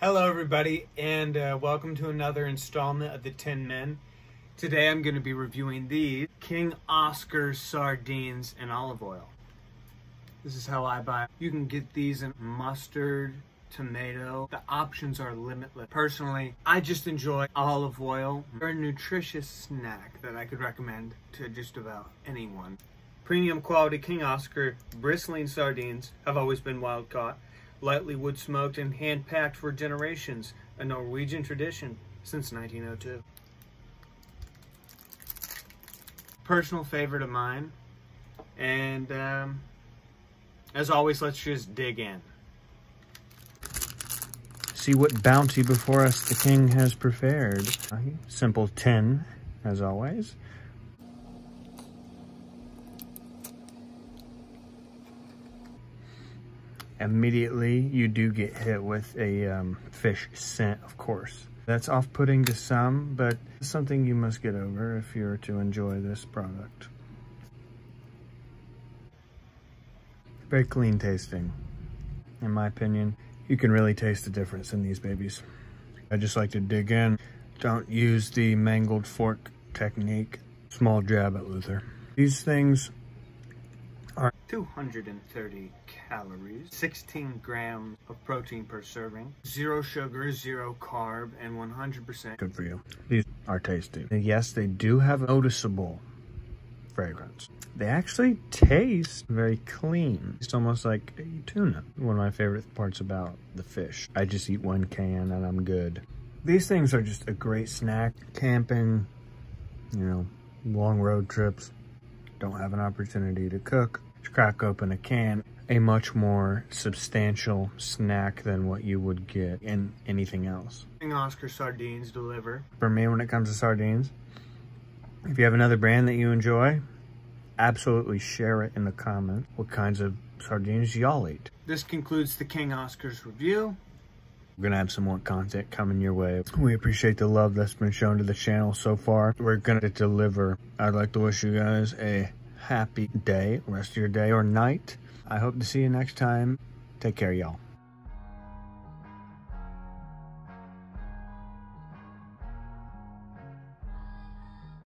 Hello, everybody, and uh, welcome to another installment of the TinnedMen. Today I'm going to be reviewing these King Oscar sardines in olive oil. This is how I buy. You can get these in mustard, tomato. The options are limitless. Personally, I just enjoy olive oil. They're a nutritious snack that I could recommend to just about anyone. Premium quality King Oscar bristling sardines have always been wild caught, lightly wood smoked and hand packed for generations, a Norwegian tradition since 1902. Personal favorite of mine, and um, as always, let's just dig in. See what bounty before us the king has prepared. Simple tin, as always. Immediately, you do get hit with a um, fish scent, of course. That's off-putting to some, but something you must get over if you're to enjoy this product. Very clean tasting, in my opinion. You can really taste the difference in these babies. I just like to dig in. Don't use the mangled fork technique. Small jab at Luther. These things are 230 calories, 16 grams of protein per serving, zero sugar, zero carb, and 100% good for you. These are tasty. And yes, they do have noticeable fragrance. They actually taste very clean. It's almost like tuna. One of my favorite parts about the fish. I just eat one can and I'm good. These things are just a great snack. Camping, you know, long road trips. Don't have an opportunity to cook. Crack open a can. A much more substantial snack than what you would get in anything else. King Oscar sardines deliver. For me, when it comes to sardines, if you have another brand that you enjoy, absolutely share it in the comments what kinds of sardines y'all eat. This concludes the King Oscars review. We're gonna have some more content coming your way. We appreciate the love that's been shown to the channel so far. We're gonna deliver. I'd like to wish you guys a happy day, rest of your day or night. I hope to see you next time. Take care, y'all.